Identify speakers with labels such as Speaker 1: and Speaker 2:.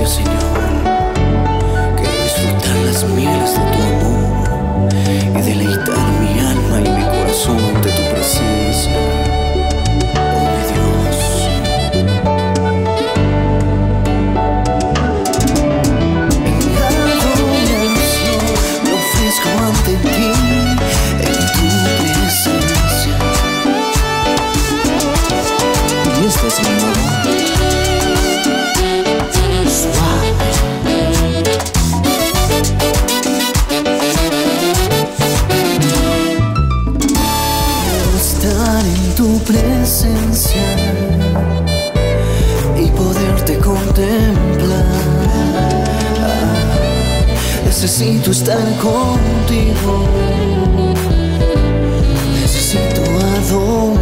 Speaker 1: Gracias, Señor. tu presencia y poderte contemplar. Necesito estar contigo. Necesito adorar.